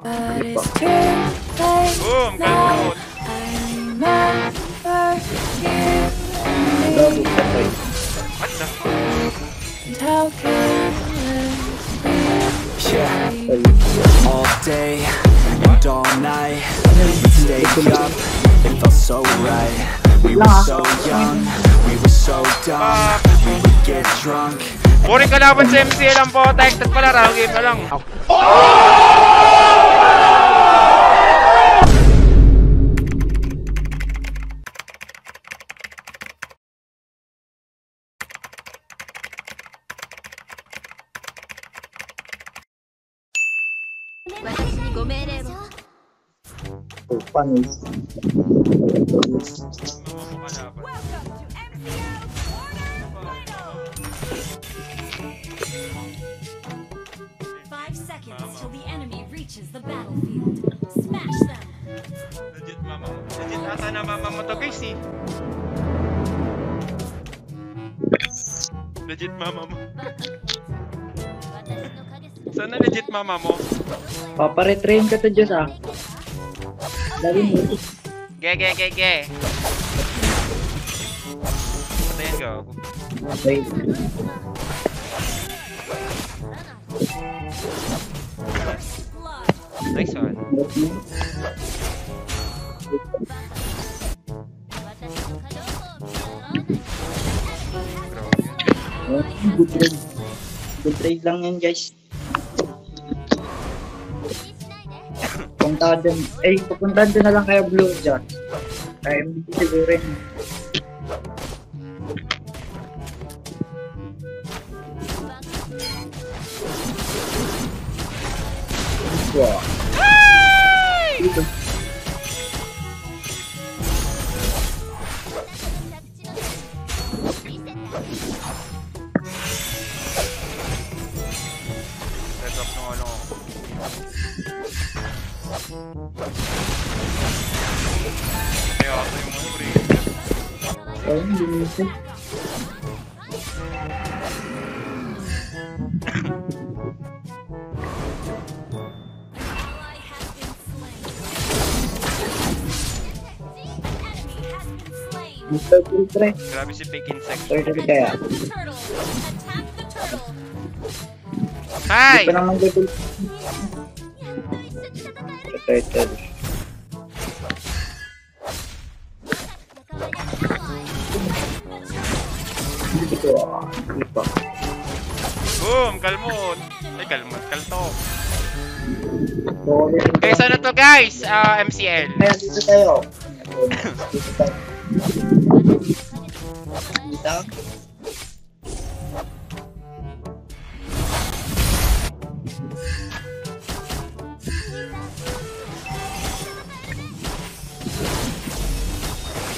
Boom! now. Kalmot! I remember you Double and me. patay. What the? And how careless Yeah, all day and all night We'd stay up, it felt so right We were so young, we were so dumb We would get drunk Boring kalaban sa MCL ang potek. Tapos pala, round game na lang. Oh, panis. Kalaban. Five seconds till the enemy reaches the battlefield. Smash them! Legit mama. Legit ata na mama mo to guys eh. Legit mama mo. Sana legit mama mo? Paparetrain ka to Diyos ah. Dali mo. Ge, ge, ge, ge. Ano yan gago? Wait. Blood! Nice one. Good trade. Good trade lang yan guys. Punta dyan. Eh, pupunta dyan na lang kaya blue dyan. Kaya hindi siguro yun. Wow. Set been slain. Mr. Pre. Grabe si Fake Insect. Turtle kaya. Turtle! Turtle! Hi! Hindi pa naman double. Turtle. Hindi pa. Boom! Kalmot! Ay, kalmot. Kaltok. Sorry. Guys, ano to guys? Ah, MCL. Kaya dito tayo. Dito tayo. Dito.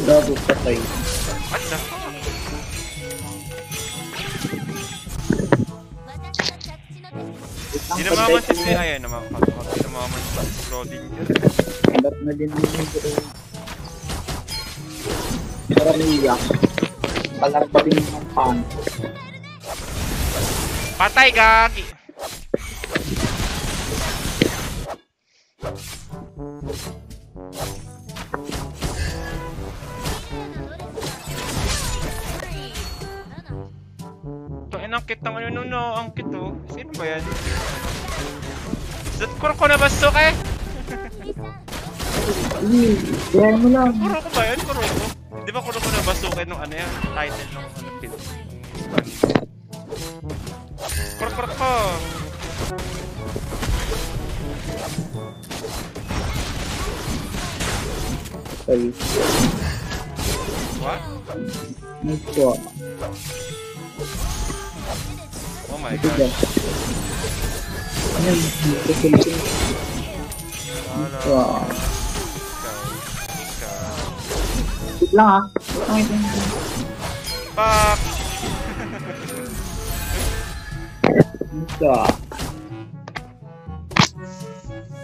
Gago patay. Di namaman si Ayan naman. Di namaman si Schrodinger. Hanap na din yung bro. Parang iyak. Din yung pan. Patay, gagi! Ito, inangkit ng ano no, no, angkit to. Sino ba yan? Zat kuro ko na basok eh? Hindi, kaya mo lang. Kuro ko ba yan? Kuro ko? Di ba kuro ko na basok eh nung ano yan? Title nung ano pin. Kuro kuro ko! Ay, What? Oh my god. solution. Wala. Wow. Wait lang ah. Wait lang. Fuck! Ito ah.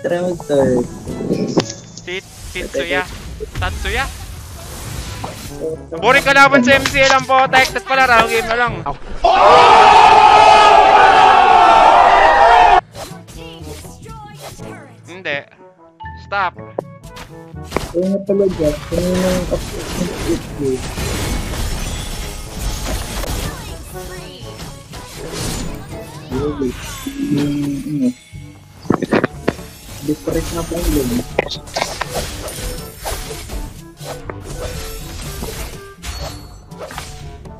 Try mo third. Tit, Titsuya. Tatsuya? Boring kalaban sa MCL ang potek. Tapos pala, round game na lang. Team Kaya nga talaga, kung yung kapit Really? Yung, ano, different na pa yun.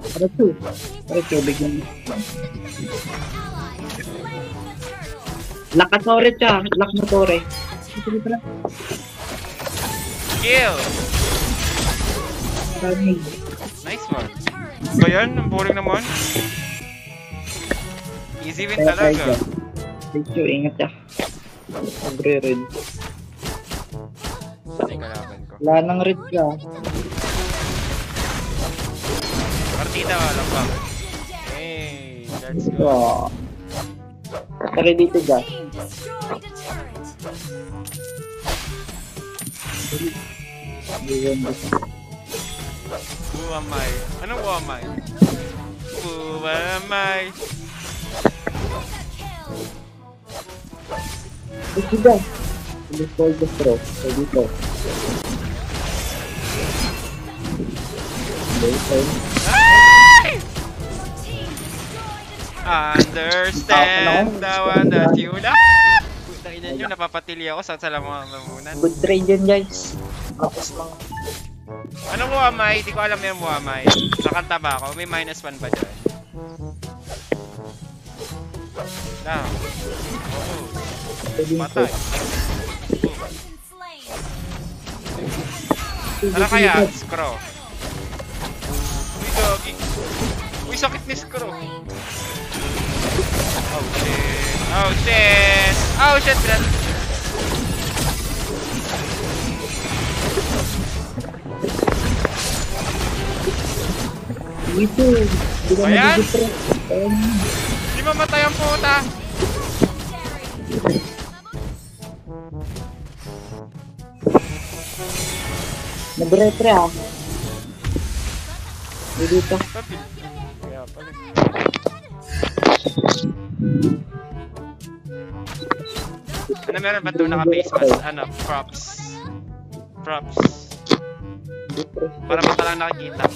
Para to. Para to, bigyan mo. Lock na tore siya. Lock na tore. Sige pala. Kill! Nice one. Ba yan? Ang boring naman. Easy win talaga. Thank you, ingat. Magre-red. Yung kalaban ko? Wala nang red ka. Partida ka lang ba? Hey, let's go. So, Tara dito dyan. Who am I? I know who am I. Who am I? Сюда. Или стой быстро. Пойди то. Understand the one that you love. Ina nyo, napapatili ako sa sa mga mamunan. Good trade yun guys. Tapos lang. Anong who am I? Di ko alam yung who am I. Nakanta ba ako? May minus 1 ba dyan? Down. Oh, patay. Ano kaya? Scroll. Uy, doggy. Uy, sakit ni Scroll. Slain. Oh, shit. Oh, shit. Oh, shit, Brad. Dito. Hindi ka Ayan. mag-depress. Ayan. Di mamatay ang puta. Nag-retre ah. Dito. Kaya pala. Ano meron ba doon naka-face mask? Ano? Props. Props. Para mata lang nakikita.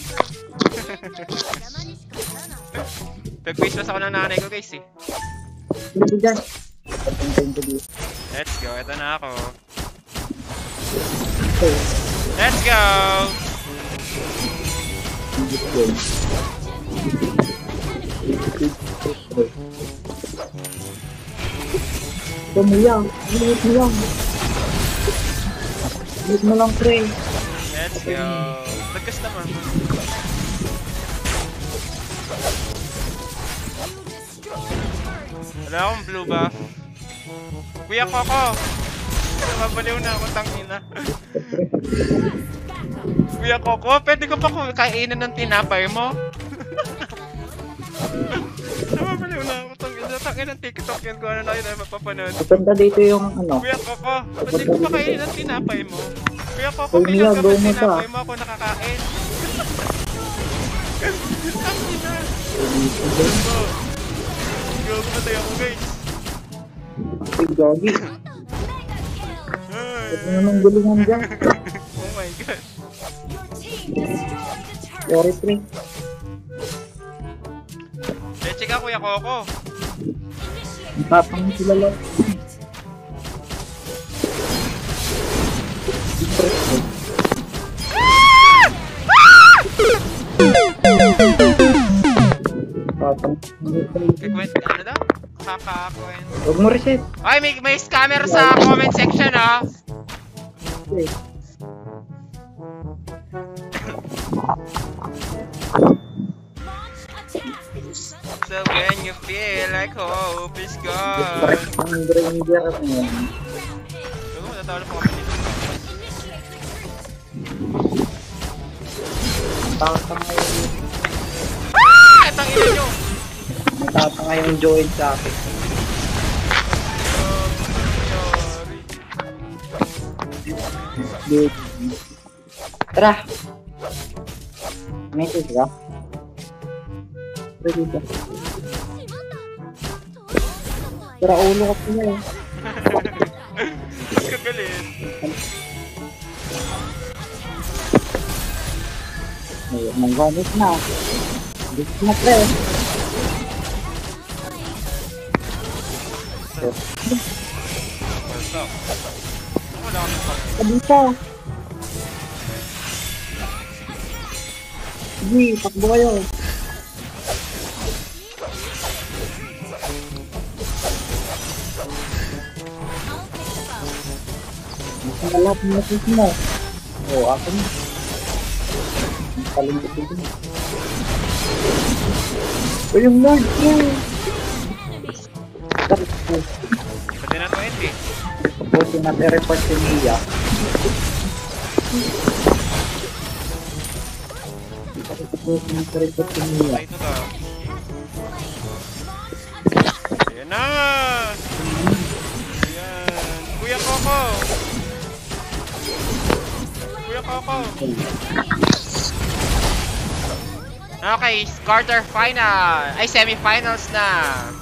Nag-face mask ako ng nanay ko guys eh. Let's go. Ito na ako. Let's go! Ito mo yan. Ulit mo yan. Ulit mo lang, pre. Let's go! Nagkas naman. Turret. Wala akong blue buff. Kuya Coco! Nababaliw na ako, tangina. Kuya Coco, pwede ko pa kainin ng tinapay mo? Nababaliw na ako, tangina. Tangina ng TikTok yan, kung ano na yun ay mapapanood. Pupunta dito yung ano. Kuya Coco, pwede ko pa kainin ng tinapay mo? Kuya Coco, Uy, bilang ka go mo tinapay mo ako nakakain? Tangina. Gago patay ako guys. Ay, gagi. Ay. Ito naman gulungan dyan. Sorry, pre. Leche ka kuya Coco. Tapang sila lang. Tapang. Kikwent, ano daw? Kakakwent. Huwag mo reset. Ay, may, may scammer sa comment section ah. Okay. So when you feel like hope is gone. Correct ang ranger at ngayon. Rampage. Huwag mo, kami dito. Initiate retreat. Tapang ngayon. Ah! Itang ina nyo! Matapang ngayon join sa akin. Good. Tara! Message ka? Tara dito. Tara ulo ka pala eh. ka galit? Ayun, nang gamit na. Dito na pre. Dito. Sige, takbo kayo. Ng nasis mo. Oo, ako na. Ang kalimut ko na. O yung Lord ko. Pwede na 20. Buti na report si Mia. Buti na report si Mia. Ayan na! Ayan. Kuya Coco! Okay, quarter final. Ay, semifinals na.